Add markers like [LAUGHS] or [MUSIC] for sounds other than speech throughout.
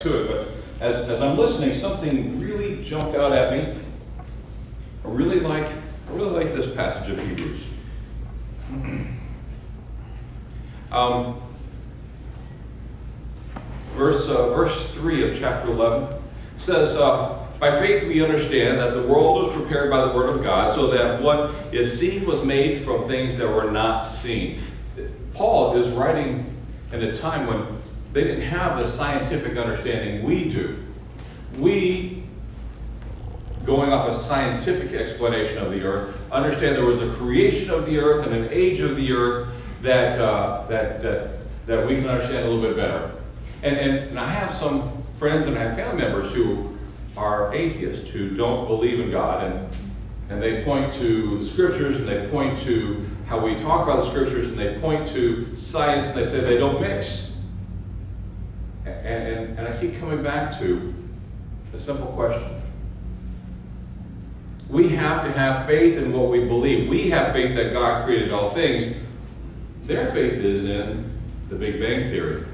to it, but as, as I'm listening, something really jumped out at me. I really like, I really like this passage of Hebrews. Um, verse, uh, verse 3 of chapter 11 says, uh, By faith we understand that the world was prepared by the word of God, so that what is seen was made from things that were not seen. Paul is writing in a time when they didn't have the scientific understanding we do. We, going off a scientific explanation of the earth, understand there was a creation of the earth and an age of the earth that, uh, that, that, that we can understand a little bit better. And, and, and I have some friends and I have family members who are atheists, who don't believe in God, and, and they point to the scriptures and they point to how we talk about the scriptures and they point to science and they say they don't mix. And, and, and I keep coming back to a simple question. We have to have faith in what we believe. We have faith that God created all things. Their faith is in the Big Bang Theory.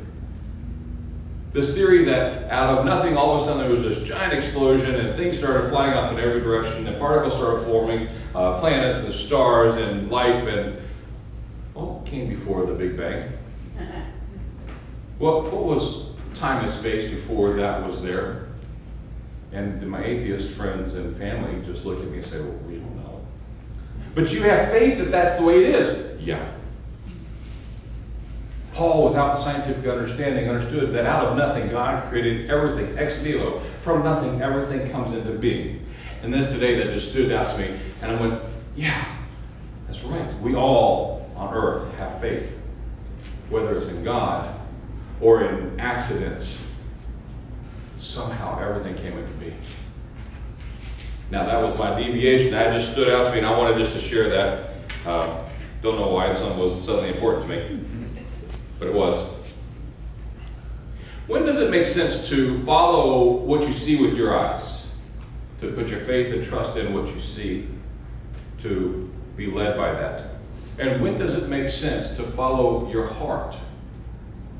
This theory that out of nothing, all of a sudden there was this giant explosion and things started flying off in every direction and particles started forming, uh, planets and stars and life and what came before the Big Bang? [LAUGHS] What, what was time and space before that was there. And my atheist friends and family just look at me and say, well, we don't know. But you have faith that that's the way it is. Yeah. Paul, without scientific understanding, understood that out of nothing, God created everything, ex nihilo. From nothing, everything comes into being. And this today that just stood out to me, and I went, yeah, that's right. We all on earth have faith, whether it's in God or in accidents, somehow everything came into being. Now that was my deviation. That just stood out to me, and I wanted just to share that. Uh, don't know why something was suddenly important to me, but it was. When does it make sense to follow what you see with your eyes? To put your faith and trust in what you see, to be led by that? And when does it make sense to follow your heart?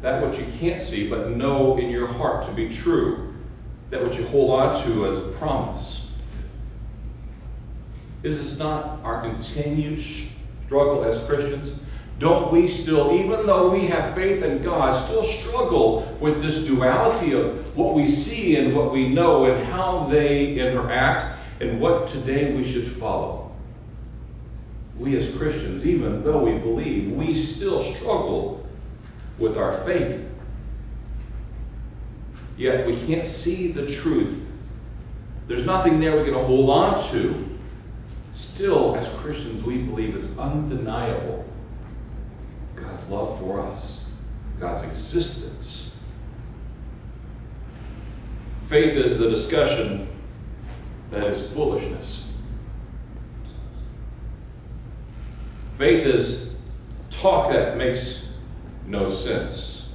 That what you can't see but know in your heart to be true, that what you hold on to as a promise. Is this not our continued struggle as Christians? Don't we still, even though we have faith in God, still struggle with this duality of what we see and what we know and how they interact and what today we should follow? We as Christians, even though we believe, we still struggle with our faith. Yet we can't see the truth. There's nothing there going to hold on to. Still, as Christians, we believe it's undeniable God's love for us, God's existence. Faith is the discussion that is foolishness. Faith is talk that makes no sense.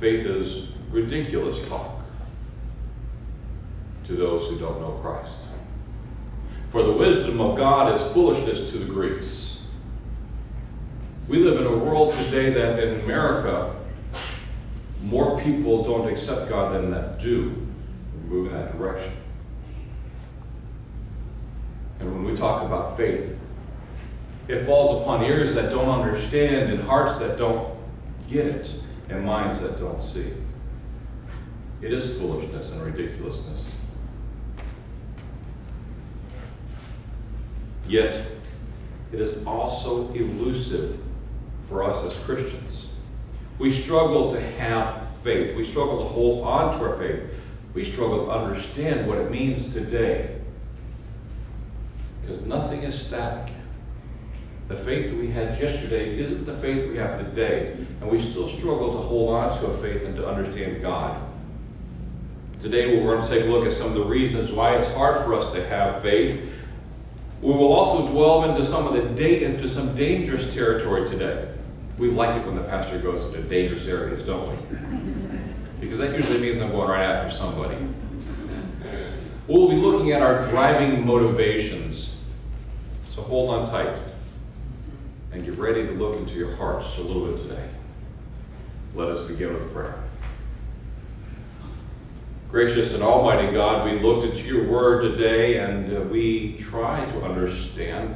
Faith is ridiculous talk to those who don't know Christ. For the wisdom of God is foolishness to the Greeks. We live in a world today that in America, more people don't accept God than that do. We move in that direction. And when we talk about faith, it falls upon ears that don't understand and hearts that don't get it and minds that don't see. It is foolishness and ridiculousness. Yet, it is also elusive for us as Christians. We struggle to have faith. We struggle to hold on to our faith. We struggle to understand what it means today. Because nothing is static. The faith that we had yesterday isn't the faith we have today, and we still struggle to hold on to a faith and to understand God. Today we're going to take a look at some of the reasons why it's hard for us to have faith. We will also dwell into some of the da- into some dangerous territory today. We like it when the pastor goes into dangerous areas, don't we? Because that usually means I'm going right after somebody. We'll be looking at our driving motivations. So hold on tight and get ready to look into your hearts a little bit today. Let us begin with prayer. Gracious and Almighty God, we looked into your word today and uh, we try to understand.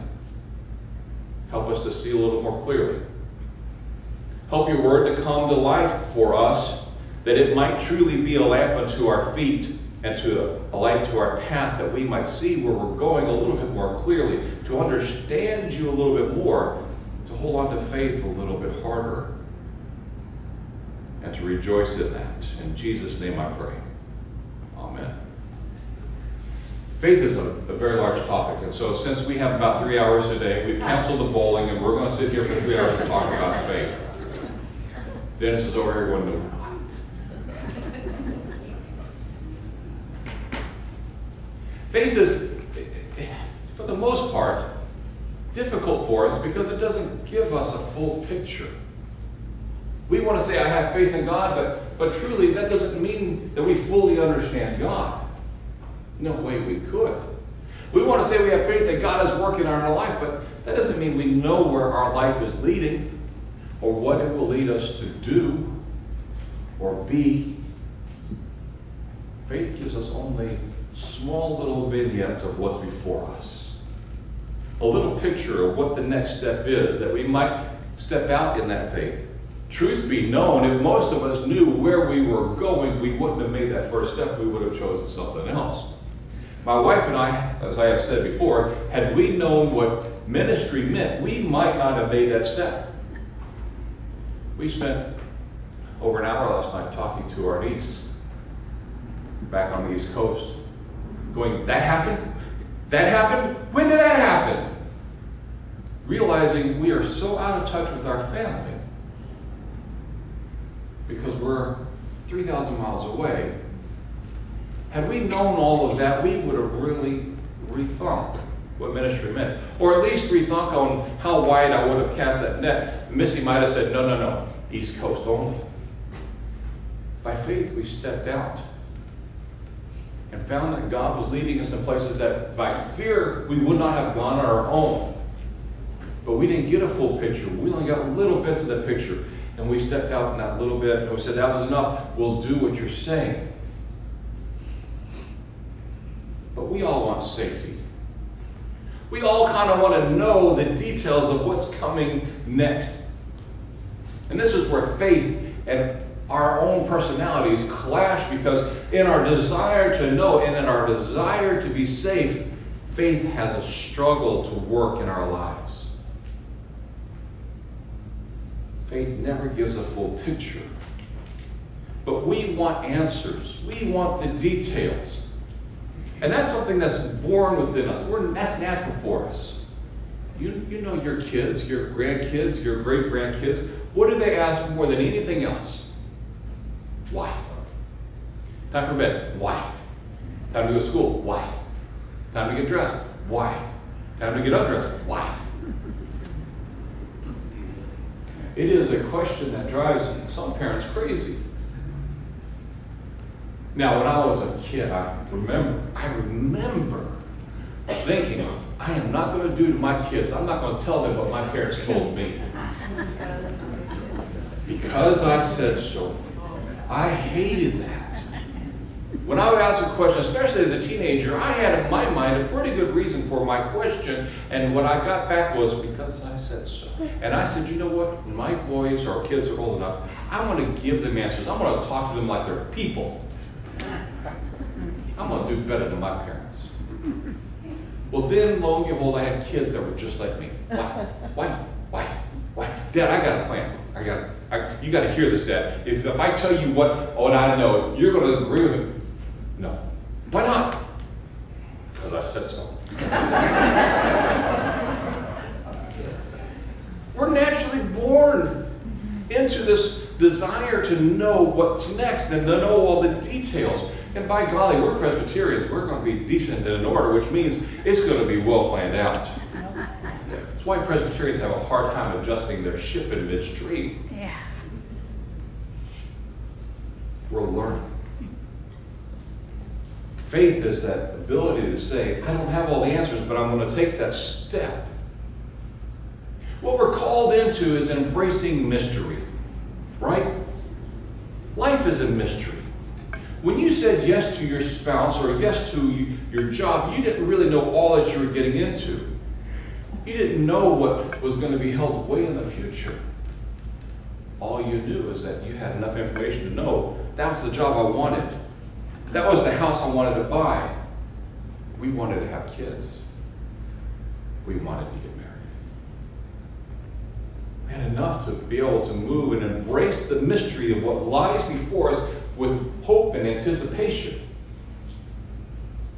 Help us to see a little more clearly. Help your word to come to life for us, that it might truly be a lamp unto our feet and to a light to our path, that we might see where we're going a little bit more clearly, to understand you a little bit more, to hold on to faith a little bit harder, and to rejoice in that. In Jesus' name I pray. Amen. Faith is a, a, very large topic, and so since we have about three hours today, we've canceled the bowling, and we're going to sit here for three hours and talk about faith. Dennis is over here going, no, Faith is, for the most part, difficult for us because it doesn't give us a full picture. We want to say, I have faith in God, but, but truly that doesn't mean that we fully understand God. No way we could. We want to say we have faith that God is working in our life, but that doesn't mean we know where our life is leading or what it will lead us to do or be. Faith gives us only small little vignettes of what's before us. A little picture of what the next step is, that we might step out in that faith. Truth be known, if most of us knew where we were going, we wouldn't have made that first step. We would have chosen something else. My wife and I, as I have said before, had we known what ministry meant, we might not have made that step. We spent over an hour last night talking to our niece back on the East Coast going, that happened? That happened? When did that happen? Realizing we are so out of touch with our family because we're 3,000 miles away. Had we known all of that, we would have really rethunk what ministry meant. Or at least rethunk on how wide I would have cast that net. Missy might have said, no, no, no, East Coast only. By faith, we stepped out and found that God was leading us in places that by fear we would not have gone on our own. But we didn't get a full picture. We only got little bits of the picture. And we stepped out in that little bit and we said, that was enough. We'll do what you're saying. But we all want safety. We all kind of want to know the details of what's coming next. And this is where faith and our own personalities clash because in our desire to know and in our desire to be safe, faith has a struggle to work in our lives. Faith never gives a full picture. But we want answers. We want the details. And that's something that's born within us. We're, that's natural for us. You, you know your kids, your grandkids, your great grandkids. What do they ask more than anything else? Why? Time for bed. Why? Time to go to school. Why? Time to get dressed. Why? Time to get undressed. Why? It is a question that drives some parents crazy. Now, when I was a kid, I remember, I remember thinking, I am not going to do to my kids, I'm not going to tell them what my parents told me. Because I said so. I hated that. When I would ask a question, especially as a teenager, I had in my mind a pretty good reason for my question, and what I got back was because I said so. And I said, you know what? When my boys or kids are old enough, I want to give them answers. I want to talk to them like they're people. I'm going to do better than my parents. Well, then, lo and behold, I had kids that were just like me. Why? Why? Why? Why? Dad, I got a plan. I got I, you got to hear this, Dad. If, if I tell you what, oh, and I know, you're going to agree with me. No. Why not? Because I said so. [LAUGHS] We're naturally born into this desire to know what's next and to know all the details. And by golly, we're Presbyterians. We're going to be decent and in order, which means it's going to be well planned out. That's why Presbyterians have a hard time adjusting their ship in midstream. Yeah. We're learning. Faith is that ability to say, I don't have all the answers, but I'm going to take that step. What we're called into is embracing mystery, right? Life is a mystery. when you said yes to your spouse or yes to your job, you didn't really know all that you were getting into. You didn't know what was going to be held way in the future. All you knew is that you had enough information to know that was the job I wanted. That was the house I wanted to buy. We wanted to have kids. We wanted to get married. We had enough to be able to move and embrace the mystery of what lies before us with hope and anticipation.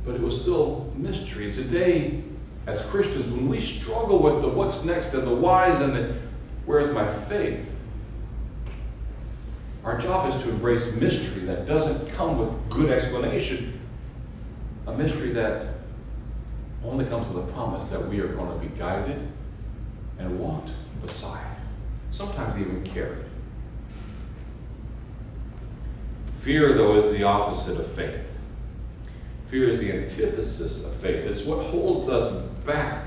But it was still mystery. Today, as Christians, when we struggle with the what's next and the whys and the where's my faith, our job is to embrace mystery that doesn't come with good explanation, a mystery that only comes with a promise that we are going to be guided and walked beside, sometimes even carried. Fear, though, is the opposite of faith. Fear is the antithesis of faith. It's what holds us back.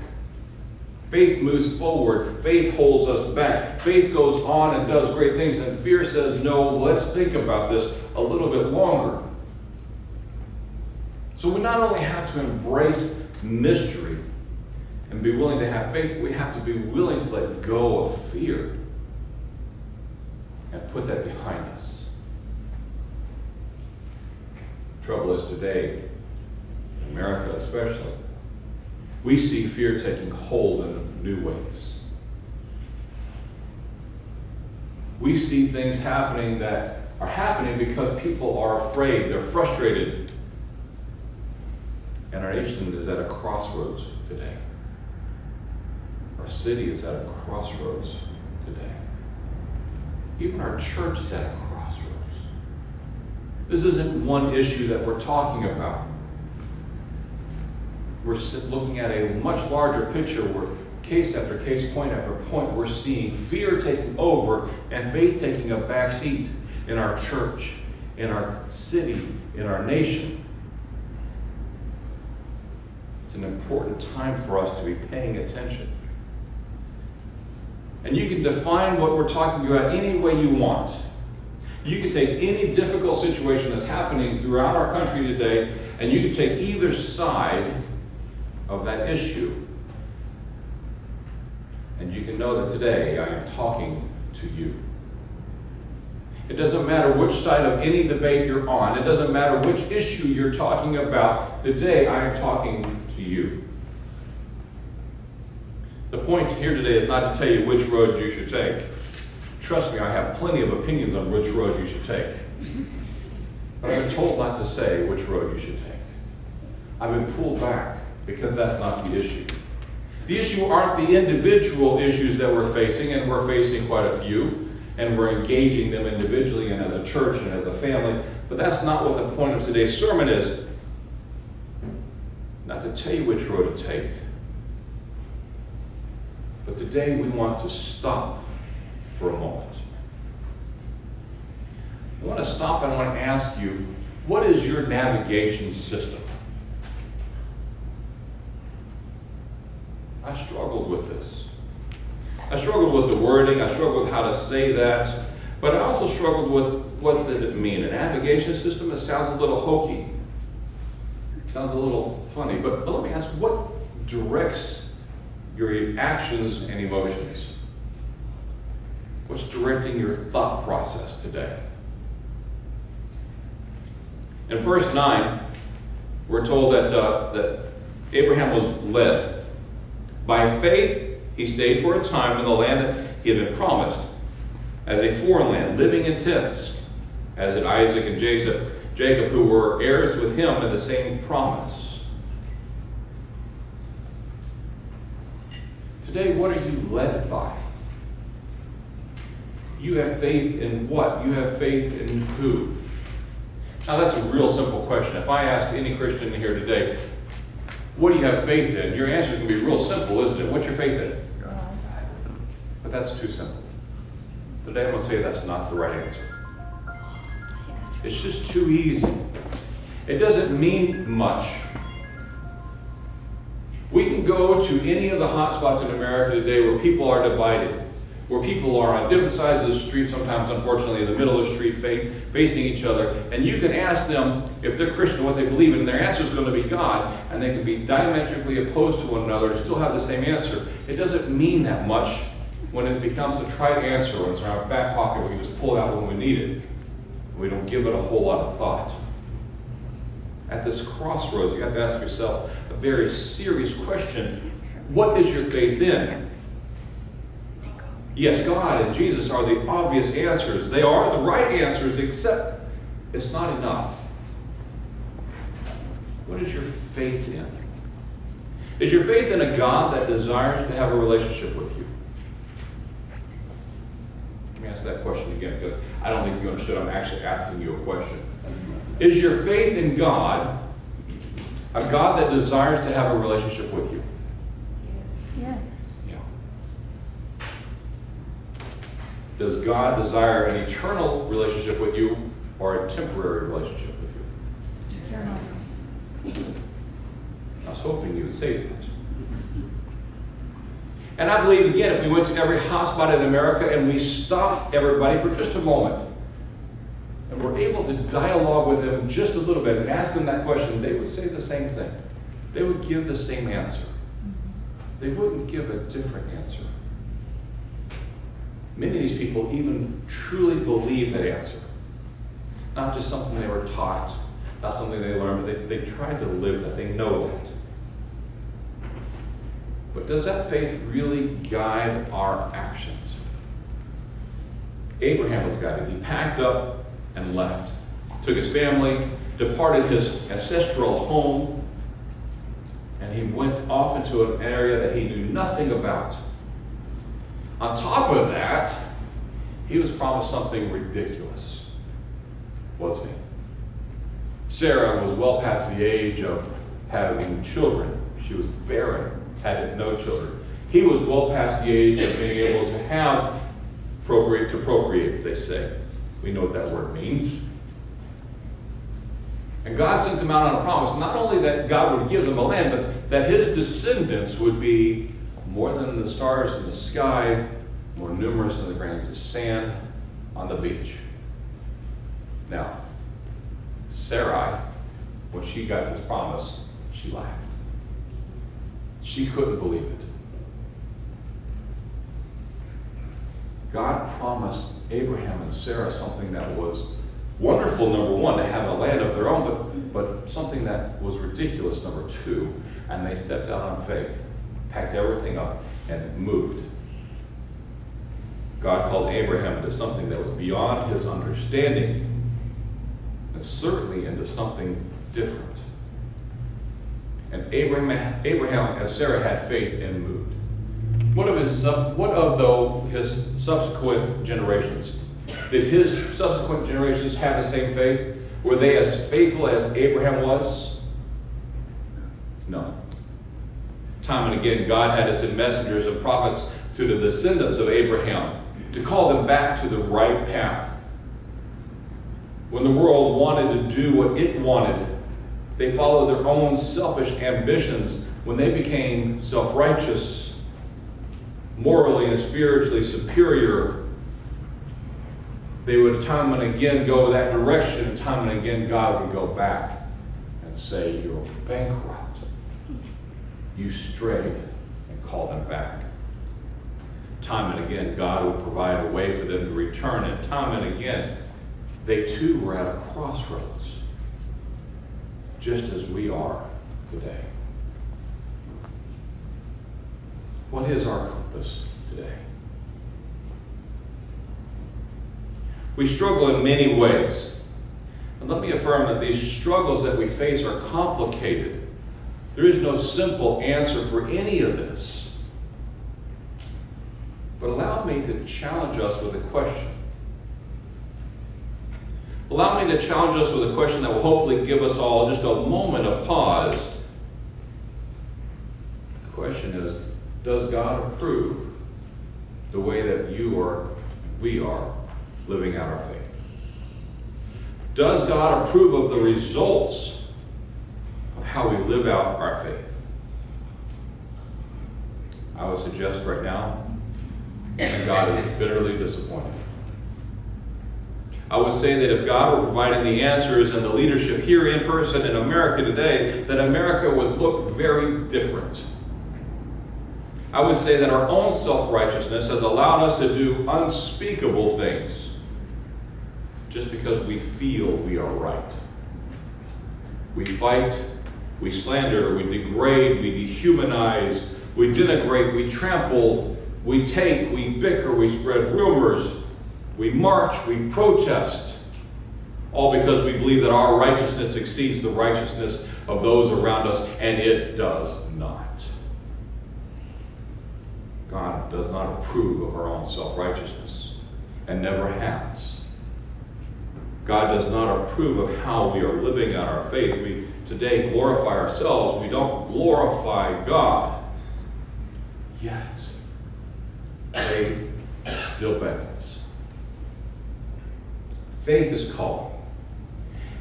Faith moves forward. Faith holds us back. Faith goes on and does great things. And fear says, no, let's think about this a little bit longer. So we not only have to embrace mystery and be willing to have faith, we have to be willing to let go of fear and put that behind us. Trouble is today, America especially, we see fear taking hold in new ways. We see things happening that are happening because people are afraid, they're frustrated. And our nation is at a crossroads today. Our city is at a crossroads today. Even our church is at a crossroads. this isn't one issue that we're talking about. We're looking at a much larger picture where case after case, point after point, we're seeing fear taking over and faith taking a back seat in our church, in our city, in our nation. It's an important time for us to be paying attention. And you can define what we're talking about any way you want. You can take any difficult situation that's happening throughout our country today, and you can take either side of that issue. And you can know that today I am talking to you. It doesn't matter which side of any debate you're on. It doesn't matter which issue you're talking about. Today I am talking to you. The point here today is not to tell you which road you should take. Trust me, I have plenty of opinions on which road you should take. But I've been told not to say which road you should take. I've been pulled back because that's not the issue. The issue aren't the individual issues that we're facing, and we're facing quite a few, and we're engaging them individually and as a church and as a family, but that's not what the point of today's sermon is. Not to tell you which road to take, but today we want to stop for a moment. I want to stop and I want to ask you, what is your navigation system? I struggled with this. I struggled with the wording, I struggled with how to say that, but I also struggled with what did it mean? A navigation system, it sounds a little hokey. It sounds a little funny, but, but let me ask, what directs your actions and emotions? What's directing your thought process today? In verse 9, we're told that, uh, that Abraham was led. By faith, he stayed for a time in the land that he had been promised, as a foreign land, living in tents, as did Isaac and Jacob, Jacob, who were heirs with him in the same promise. Today, what are you led by? You have faith in what? You have faith in who? Now, that's a real simple question. If I asked any Christian here today, what do you have faith in? Your answer can be real simple, isn't it? What's your faith in? But that's too simple. Today I'm going to say that's not the right answer. It's just too easy. It doesn't mean much. We can go to any of the hot spots in America today where people are divided where people are on different sides of the street, sometimes unfortunately in the middle of the street, facing each other, and you can ask them if they're Christian what they believe in, and their answer is going to be God, and they can be diametrically opposed to one another and still have the same answer. It doesn't mean that much when it becomes a trite answer, when it's in our back pocket, we just pull it out when we need it. We don't give it a whole lot of thought. At this crossroads, you have to ask yourself a very serious question. What is your faith in? Yes, God and Jesus are the obvious answers. They are the right answers, except it's not enough. What is your faith in? Is your faith in a God that desires to have a relationship with you? Let me ask that question again because I don't think you understood. I'm actually asking you a question. Is your faith in God a God that desires to have a relationship with you? Yes. Yeah. Does God desire an eternal relationship with you or a temporary relationship with you? Eternal. I was hoping you would say that. And I believe, again, if we went to every hotspot in America and we stopped everybody for just a moment and were able to dialogue with them just a little bit and ask them that question, they would say the same thing. They would give the same answer. They wouldn't give a different answer. Many of these people even truly believe that answer. Not just something they were taught, not something they learned, but they, they tried to live that. They know that. But does that faith really guide our actions? Abraham was guided. He packed up and left. Took his family, departed his ancestral home, and he went off into an area that he knew nothing about. On top of that, he was promised something ridiculous, wasn't he? Sarah was well past the age of having children. She was barren had no children. He was well past the age of being able to have procreate to procreate, they say. We know what that word means. And God sent them out on a promise, not only that God would give them a land, but that his descendants would be more than the stars in the sky, more numerous than the grains of sand on the beach. Now, Sarai, when she got this promise, she laughed. She couldn't believe it. God promised Abraham and Sarah something that was wonderful, number one, to have a land of their own, but, but something that was ridiculous, number two. And they stepped out on faith, packed everything up, and moved. God called Abraham into something that was beyond his understanding, and certainly into something different. And Abraham, Abraham and Sarah had faith and moved. What of his what of though his subsequent generations? Did his subsequent generations have the same faith? Were they as faithful as Abraham was? No. Time and again, God had to send messengers and prophets to the descendants of Abraham to call them back to the right path. When the world wanted to do what it wanted, they followed their own selfish ambitions when they became self righteous, morally and spiritually superior. They would time and again go that direction, and time and again, God would go back and say, You're bankrupt. You strayed, and call them back. Time and again, God would provide a way for them to return, and time and again, they too were at a crossroads just as we are today. What is our compass today? We struggle in many ways. And let me affirm that these struggles that we face are complicated. There is no simple answer for any of this. But allow me to challenge us with a question Allow me to challenge us with a question that will hopefully give us all just a moment of pause. The question is Does God approve the way that you or we are living out our faith? Does God approve of the results how we live out our faith? I would suggest right now and God is bitterly disappointed. I would say that if God were providing the answers and the leadership here in person in America today, that America would look very different. I would say that our own self righteousness has allowed us to do unspeakable things just because we feel we are right. We fight, we slander, we degrade, we dehumanize, we denigrate, we trample, we take, we bicker, we spread rumors, we march, we protest, all because we believe that our righteousness exceeds the righteousness of those around us, and it does not. God does not approve of our own self righteousness and never has. God does not approve of how we are living out our faith. We today glorify ourselves, we don't glorify God. Yet, faith still beckons. Faith is called.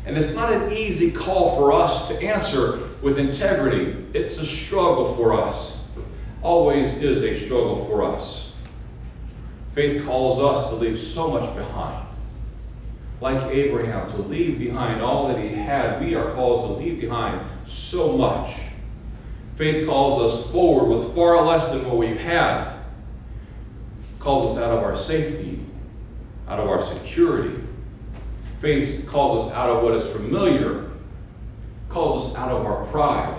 And it's not an easy call for us to answer with integrity. It's a struggle for us. Always is a struggle for us. Faith calls us to leave so much behind. Like Abraham, to leave behind all that he had, we are called to leave behind so much. Faith calls us forward with far less than what we've had. Calls us out of our safety, out of our security, Faith calls us out of what is familiar, calls us out of our pride,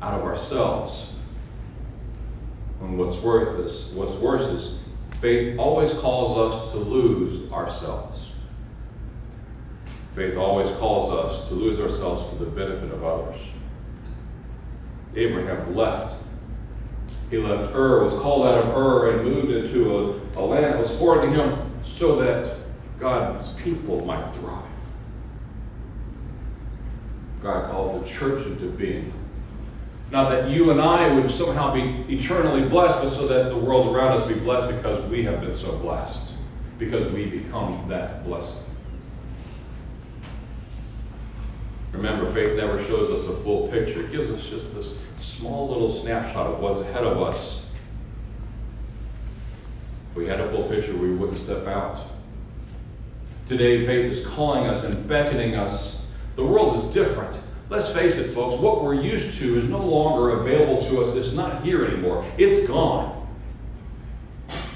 out of ourselves. And what's worth is, what's worse is, faith always calls us to lose ourselves. Faith always calls us to lose ourselves for the benefit of others. Abraham left. He left Ur, was called out of Ur, and moved into a, a land that was foreign to him so that God's people might thrive. God calls the church into being. Not that you and I would somehow be eternally blessed, but so that the world around us be blessed because we have been so blessed, because we become that blessing. Remember, faith never shows us a full picture. It gives us just this small little snapshot of what's ahead of us. If we had a full picture, we wouldn't step out. Today, faith is calling us and beckoning us. The world is different. Let's face it, folks, what we're used to is no longer available to us. It's not here anymore, it's gone.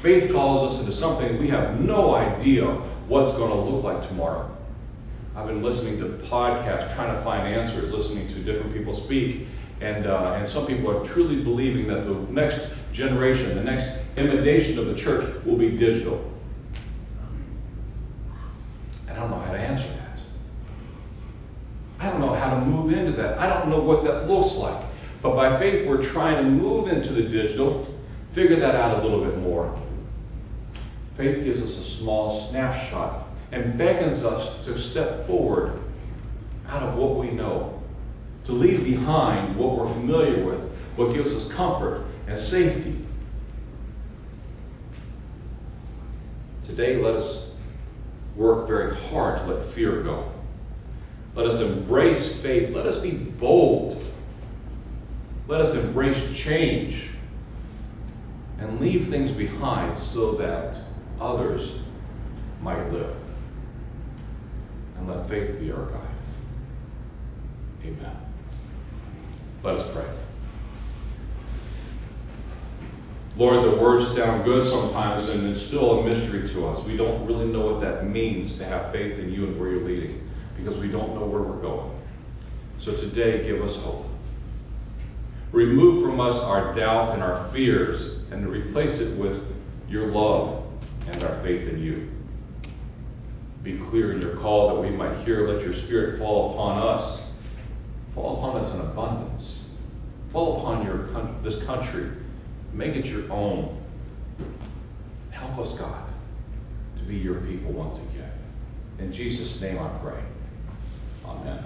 Faith calls us into something we have no idea what's going to look like tomorrow. I've been listening to podcasts, trying to find answers, listening to different people speak, and, uh, and some people are truly believing that the next generation, the next imitation of the church will be digital. And I don't know how to answer that. I don't know how to move into that. I don't know what that looks like. But by faith, we're trying to move into the digital, figure that out a little bit more. Faith gives us a small snapshot and beckons us to step forward out of what we know, to leave behind what we're familiar with, what gives us comfort and safety. Today, let us work very hard to let fear go. Let us embrace faith. Let us be bold. Let us embrace change and leave things behind so that others might live. And let faith be our guide. Amen. Let us pray. Lord, the words sound good sometimes, and it's still a mystery to us. We don't really know what that means to have faith in you and where you're leading because we don't know where we're going. So today, give us hope. Remove from us our doubt and our fears and replace it with your love and our faith in you. Be clear in your call that we might hear. Let your spirit fall upon us. Fall upon us in abundance. Fall upon your this country Make it your own. Help us, God, to be your people once again. In Jesus' name I pray. Amen.